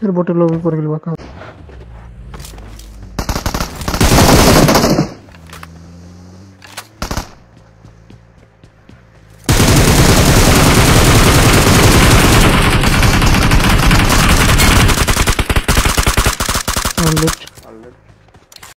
फिर बोटे लॉबी पर गिलवा का All good. All.